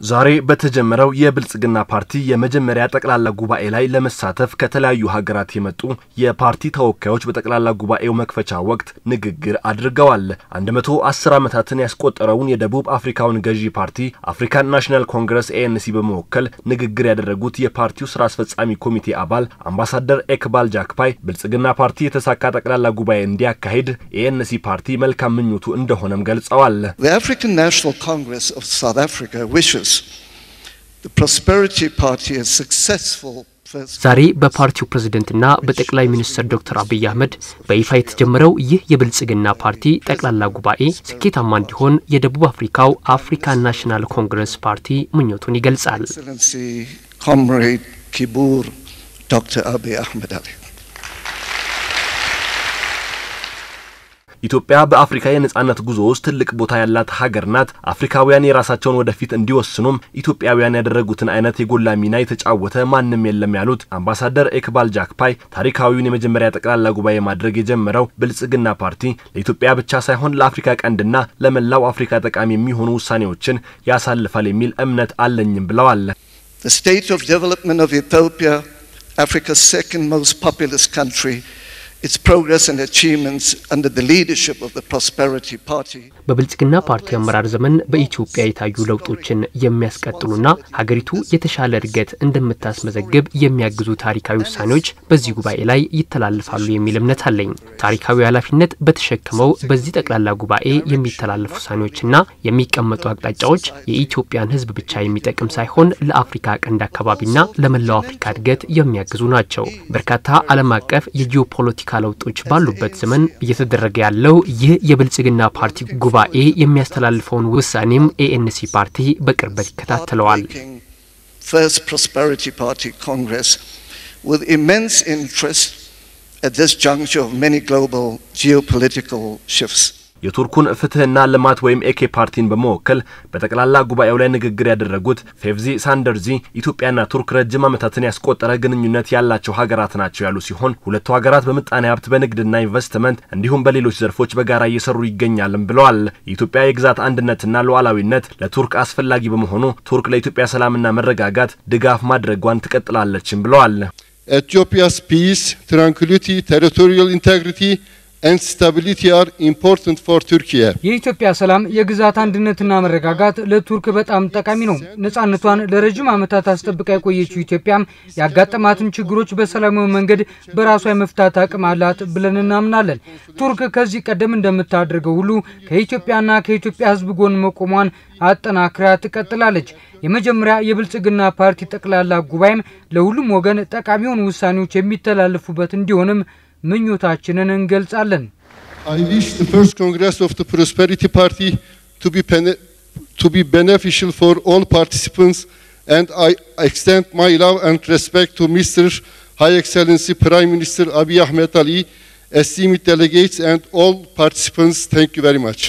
ዛሬ በተጀመረው የብልጽግና ፓርቲ የመጀመሪያ ጠቅላላ ጉባኤ ላይ ለመሳተፍ ከተለያዩ ሀገራት የመጡ የፓርቲ ተወካዮች በጠቅላላ ጉባኤው መክፈቻ ወቅት ንግግር አድርገዋል። 110 ዓመታትን ያስቆጠረውን የደቡብ አፍሪካውን ገዢ ፓርቲ አፍሪካን ናሽናል ኮንግረስ ኤኤንሲ በመወከል ንግግር ያደረጉት የፓርቲው ስራ አስፈጻሚ ኮሚቴ አባል አምባሳደር ኤክባል ጃክፓይ ብልጽግና ፓርቲ የተሳካ ጠቅላላ ጉባኤ እንዲያካሂድ ኤኤንሲ ፓርቲ መልካም ምኞቱ እንደሆነም ገልጸዋል። Wishes the Prosperity Party a successful ዛሬ በፓርቲው ፕሬዝደንትና በጠቅላይ ሚኒስትር ዶክተር አብይ አህመድ በይፋ የተጀመረው ይህ የብልጽግና ፓርቲ ጠቅላላ ጉባኤ ስኬታማ እንዲሆን የደቡብ አፍሪካው አፍሪካን ናሽናል ኮንግረስ ፓርቲ ምኞቱን ይገልጻል። ኢትዮጵያ በአፍሪካ የነጻነት ጉዞ ውስጥ ትልቅ ቦታ ያላት ሀገር ናት። አፍሪካውያን የራሳቸውን ወደፊት እንዲወስኑም ኢትዮጵያውያን ያደረጉትን አይነት የጎላ ሚና የተጫወተ ማንም የለም ያሉት አምባሳደር ኤክባል ጃክፓይ ታሪካዊውን የመጀመሪያ ጠቅላላ ጉባኤ ማድረግ የጀመረው ብልጽግና ፓርቲ ለኢትዮጵያ ብቻ ሳይሆን ለአፍሪካ ቀንድና ለመላው አፍሪካ ጠቃሚ የሚሆኑ ውሳኔዎችን ያሳልፋል የሚል እምነት አለኝም ብለዋል። The state of development of Ethiopia, Africa's second most populous country, በብልጽግና ፓርቲ አመራር ዘመን በኢትዮጵያ የታዩ ለውጦችን የሚያስቀጥሉና ሀገሪቱ የተሻለ እድገት እንደምታስመዘግብ የሚያግዙ ታሪካዊ ውሳኔዎች በዚህ ጉባኤ ላይ ይተላለፋሉ የሚል እምነት አለኝ። ታሪካዊ ኃላፊነት በተሸከመው በዚህ ጠቅላላ ጉባኤ የሚተላለፉ ውሳኔዎችና የሚቀመጡ አቅጣጫዎች የኢትዮጵያን ሕዝብ ብቻ የሚጠቅም ሳይሆን ለአፍሪካ ቀንድ አካባቢና ለመላው አፍሪካ እድገት የሚያግዙ ናቸው። በርካታ ዓለም አቀፍ የጂኦፖለቲካ ለውጦች ባሉበት ዘመን እየተደረገ ያለው ይህ የብልጽግና ፓርቲ ጉባኤ የሚያስተላልፈውን ውሳኔም ኤኤንሲ ፓርቲ በቅርበት ይከታተለዋል። First Prosperity Party Congress with immense interest at this የቱርኩን ፍትህና ልማት ወይም ኤኬ ፓርቲን በመወከል በጠቅላላ ጉባኤው ላይ ንግግር ያደረጉት ፌቭዚ ሳንደርዚ ኢትዮጵያና ቱርክ ረጅም ዓመታትን ያስቆጠረ ግንኙነት ያላቸው ሀገራት ናቸው ያሉ ሲሆን ሁለቱ ሀገራት በምጣኔ ሀብት፣ በንግድና ኢንቨስትመንት እንዲሁም በሌሎች ዘርፎች በጋራ እየሰሩ ይገኛልም ብለዋል። የኢትዮጵያ የግዛት አንድነትና ሉዓላዊነት ለቱርክ አስፈላጊ በመሆኑ ቱርክ ለኢትዮጵያ ሰላምና መረጋጋት ድጋፍ ማድረጓን ትቀጥላለችም ብለዋል። Ethiopia's peace, tranquility, territorial integrity and stability are important for Turkey. የኢትዮጵያ ሰላም፣ የግዛት አንድነትና መረጋጋት ለቱርክ በጣም ጠቃሚ ነው። ነጻነቷን ለረጅም ዓመታት አስጠብቃ የቆየችው ኢትዮጵያም ያጋጠማትን ችግሮች በሰላማዊ መንገድ በራሷ የመፍታት አቅም አላት ብለን እናምናለን። ቱርክ ከዚህ ቀደም እንደምታደርገው ሁሉ ከኢትዮጵያና ከኢትዮጵያ ሕዝብ ጎን መቆሟን አጠናክራ ትቀጥላለች። የመጀመሪያ የብልጽግና ፓርቲ ጠቅላላ ጉባኤም ለሁሉም ወገን ጠቃሚ የሆኑ ውሳኔዎች የሚተላለፉበት እንዲሆንም ምኞታችንን እንገልጻለን። I wish the first Congress of the Prosperity Party to be, bene- to be beneficial for all participants and I extend my love and respect to Mr. High Excellency Prime Minister Abiy Ahmed Ali, esteemed delegates and all participants. Thank you very much.